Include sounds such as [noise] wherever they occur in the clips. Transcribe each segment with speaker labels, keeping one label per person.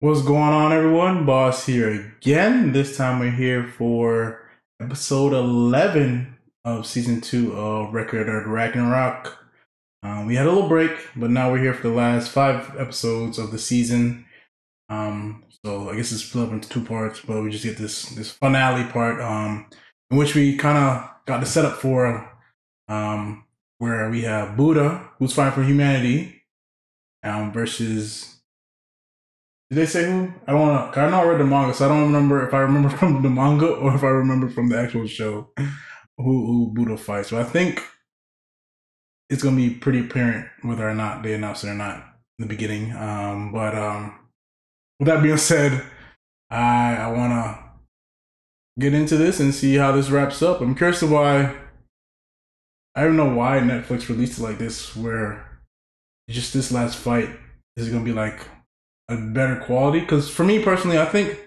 Speaker 1: What's going on, everyone? Boss here again. This time we're here for episode 11 of season two of Record of Ragnarok. Um, we had a little break, but now we're here for the last five episodes of the season. Um, so I guess it's split up into two parts, but we just get this this finale part, um, in which we kind of got the setup for, um, where we have Buddha, who's fighting for humanity, um, versus did they say who? I don't to. I know I read the manga, so I don't remember if I remember [laughs] from the manga or if I remember from the actual show who who Buddha fights. So I think it's gonna be pretty apparent whether or not they announce it or not in the beginning. Um, but um, with that being said, I I want to get into this and see how this wraps up. I'm curious to why. I don't know why Netflix released it like this, where just this last fight is gonna be like a better quality. Because for me personally, I think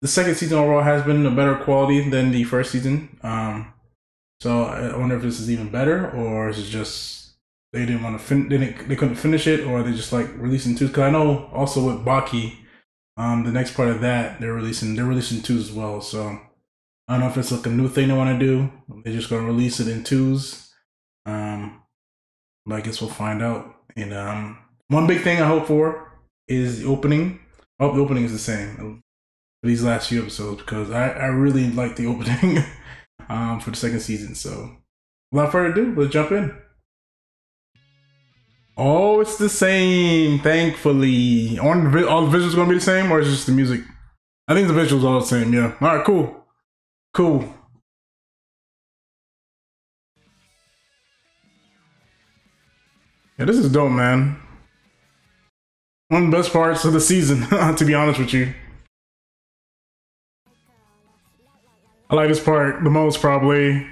Speaker 1: the second season overall has been a better quality than the first season. Um, so I wonder if this is even better, or is it just they didn't want to fin- they didn't, they couldn't finish it, or they just like releasing two? Because I know also with Baki, um, the next part of that they're releasing they're releasing twos as well. So I don't know if it's like a new thing they want to do. They're just gonna release it in twos. Um, but I guess we'll find out. And um, one big thing I hope for is the opening. Hope the opening is the same for these last few episodes because I, I really like the [laughs] opening um, for the second season. So without further ado, let's jump in. Oh, it's the same. Thankfully, the, all the visuals gonna be the same, or is just the music? I think the visuals all the same. Yeah. All right. Cool. Cool. Yeah, this is dope, man. One of the best parts of the season, [laughs] to be honest with you. I like this part the most, probably.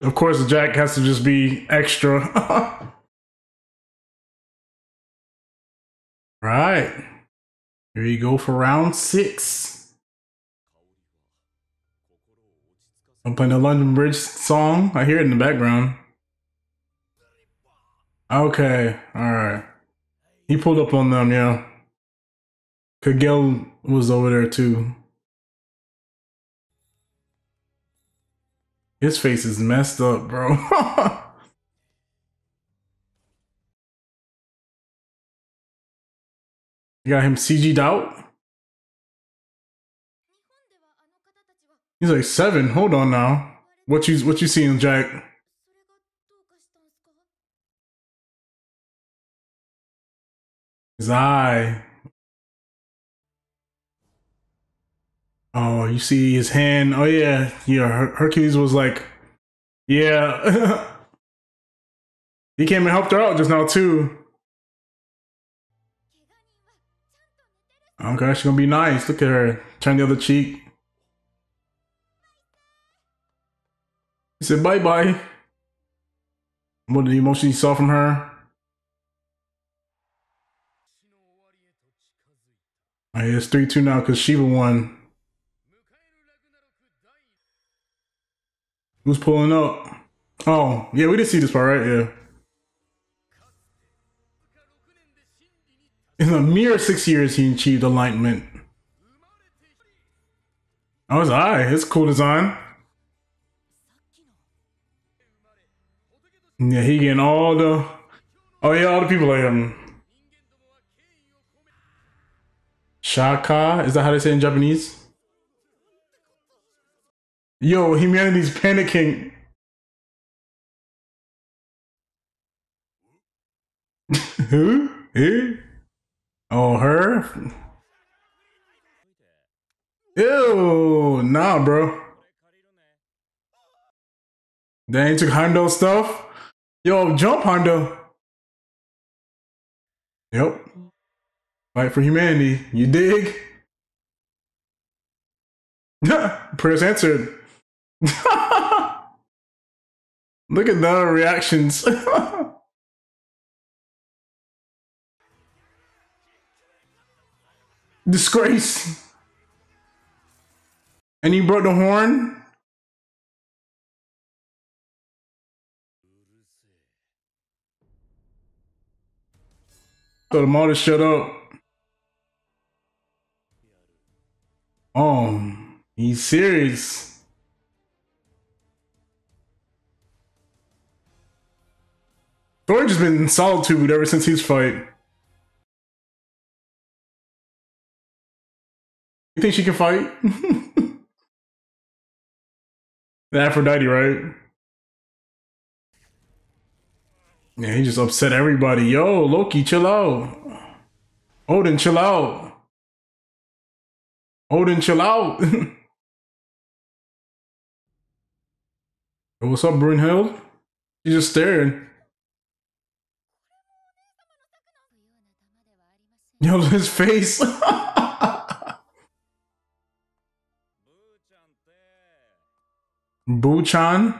Speaker 1: Of course, the Jack has to just be extra. [laughs] right. Here you go for round six. I'm playing the London Bridge song. I hear it in the background. Okay, alright. He pulled up on them, yeah. Kagel was over there too. His face is messed up, bro. you [laughs] got him CG'd out? He's like seven. Hold on now. What you what you seeing, Jack? His eye. Oh, you see his hand. Oh yeah, yeah. Her- Hercules was like, yeah. [laughs] he came and helped her out just now too. Oh, okay, she's gonna be nice. Look at her. Turn the other cheek. He said bye bye. What the emotion he saw from her? Oh, yeah, it's 3 2 now because Shiva won. Who's pulling up? Oh, yeah, we did see this part, right? Yeah. In a mere six years, he achieved alignment. Oh, his eye. It's cool design. Yeah, he getting all the. Oh, yeah, all the people like him. Shaka, is that how they say in Japanese? Yo, humanity's panicking. [laughs] Who? Who? Oh, her? Ew, nah, bro. They ain't took Hondo stuff. Yo, jump Hondo. Yep. Fight for humanity. You dig? [laughs] Prayers answered. [laughs] Look at the reactions. [laughs] Disgrace. And he brought the horn? So the mother shut up. Um, oh, he's serious. Thor just been in solitude ever since his fight. You think she can fight? [laughs] the Aphrodite, right? Yeah, he just upset everybody. Yo, Loki, chill out. Odin, chill out. Odin, chill out. [laughs] What's up, Brunhild? He's just staring. [laughs] Yo, his face. [laughs] Buchan.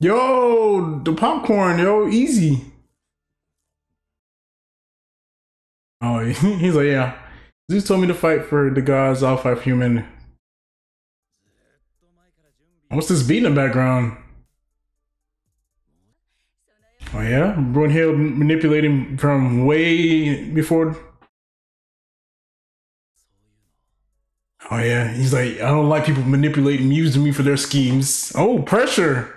Speaker 1: Yo, the popcorn, yo, easy. Oh, he's like, yeah. Zeus told me to fight for the gods. I'll fight for human. What's this beat in the background? Oh yeah, Brunhild manipulating from way before. Oh yeah, he's like, I don't like people manipulating, using me for their schemes. Oh, pressure.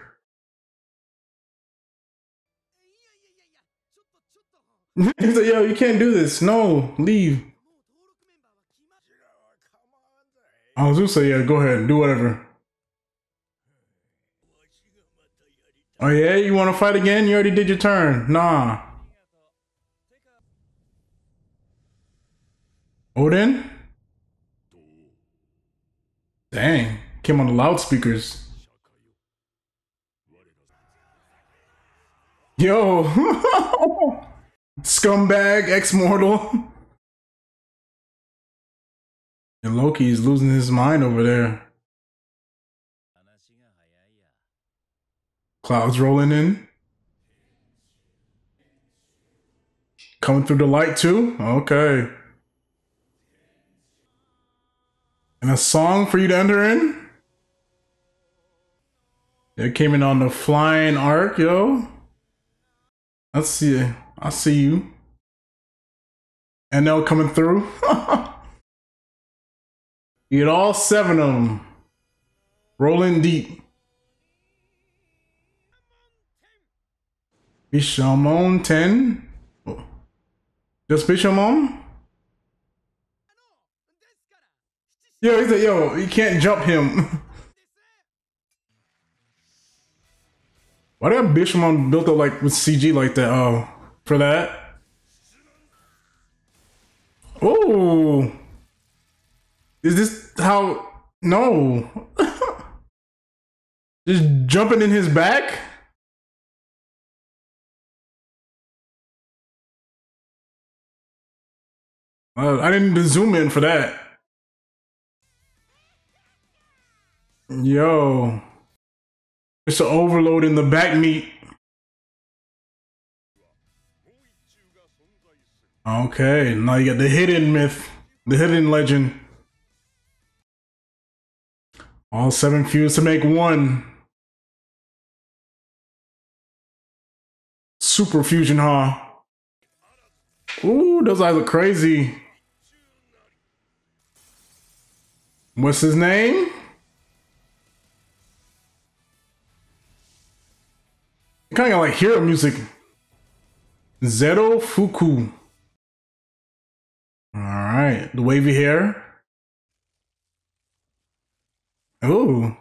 Speaker 1: [laughs] he's like, yo, you can't do this. No, leave. Oh, Zeus say, yeah, go ahead, and do whatever. Oh yeah, you want to fight again? You already did your turn. Nah. Odin? Dang, came on the loudspeakers. Yo, [laughs] scumbag, ex-mortal. [laughs] And Loki is losing his mind over there. Clouds rolling in. Coming through the light too? Okay. And a song for you to enter in? It came in on the flying arc, yo. Let's see. I see you. And now coming through. [laughs] you get all seven of them. Rolling deep. Bishamonten? Just Bishamon? Yo, he's like, yo, you can't jump him. [laughs] Why did Bishamon built up like with CG like that? Oh, for that? Oh, is this how? No, [laughs] just jumping in his back. Uh, I didn't zoom in for that. Yo. It's an overload in the back meat. Okay, now you got the hidden myth, the hidden legend. All seven fuse to make one. Super fusion, huh? Ooh, those eyes look crazy. What's his name? Kind of like hero music. Zero Fuku. All right, the wavy hair. Oh.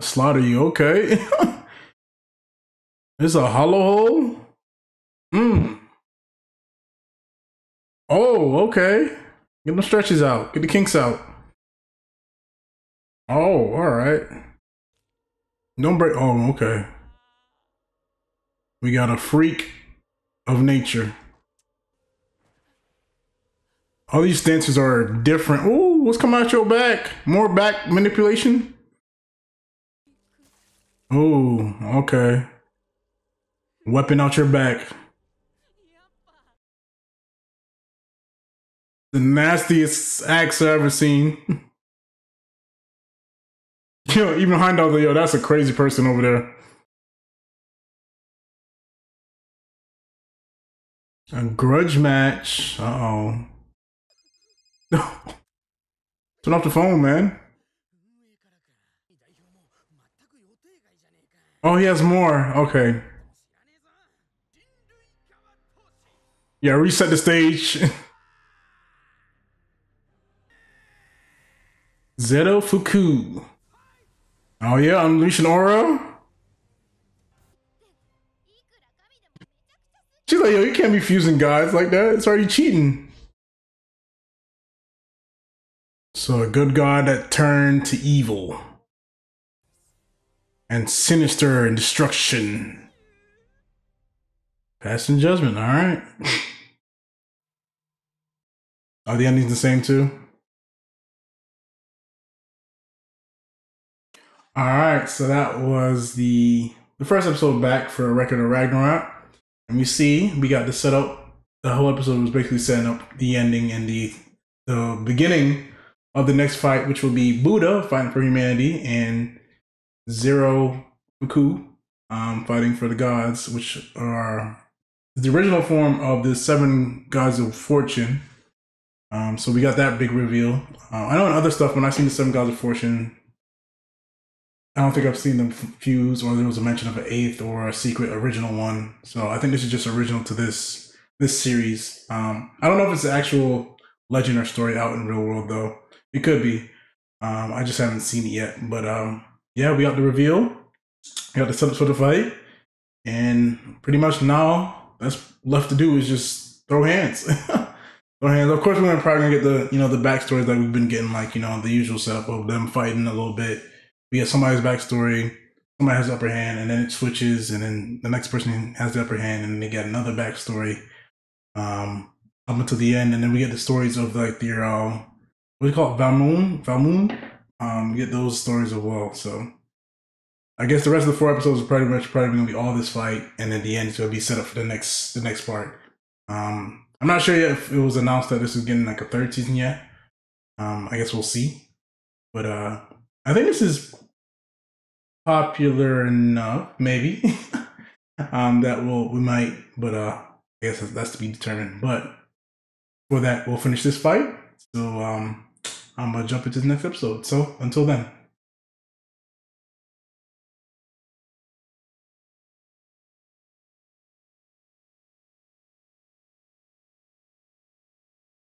Speaker 1: Slaughter you, okay. [laughs] it's a hollow hole? Hmm. Oh, okay. Get the stretches out. Get the kinks out. Oh, all right. Don't break. Oh, okay. We got a freak of nature. All these stances are different. Ooh, what's coming out your back? More back manipulation? Oh, okay. Weapon out your back. The nastiest axe I've ever seen. [laughs] yo, even Heimdall, yo, that's a crazy person over there. A grudge match. Uh oh. [laughs] Turn off the phone, man. Oh, he has more. Okay. Yeah, reset the stage. [laughs] Zero Fuku. Oh yeah, unleashing aura. She's like, yo, you can't be fusing guys like that. It's already cheating. So a good god that turned to evil. And sinister and destruction. Passing judgment, alright. [laughs] Are the endings the same too? Alright, so that was the the first episode back for a record of Ragnarok. And we see we got the setup. The whole episode was basically setting up the ending and the the beginning of the next fight, which will be Buddha fighting for humanity and Zero Fuku um, fighting for the gods, which are the original form of the seven gods of fortune. Um, so we got that big reveal. Uh, I know in other stuff, when I've seen the seven gods of fortune, I don't think I've seen them fuse, or there was a mention of an eighth or a secret original one. So I think this is just original to this this series. Um, I don't know if it's an actual legend or story out in real world though. It could be. Um, I just haven't seen it yet. But um, yeah, we got the reveal. We got the setup for the fight, and pretty much now that's left to do is just throw hands. [laughs] throw hands. Of course, we're probably gonna get the you know the backstories that we've been getting, like you know the usual setup of them fighting a little bit we get somebody's backstory, somebody has upper hand, and then it switches, and then the next person has the upper hand, and they get another backstory um, up until the end, and then we get the stories of like their um, what do you call it, Valmoon, Valmoon. Um, get those stories as well. So I guess the rest of the four episodes are pretty much probably to be all this fight, and then the end going to be set up for the next the next part. Um, I'm not sure yet if it was announced that this is getting like a third season yet. Um, I guess we'll see. But uh, I think this is popular enough, maybe. [laughs] um, that will we might, but uh, I guess that's, that's to be determined. But for that, we'll finish this fight. So um, I'm gonna jump into the next episode. So until then.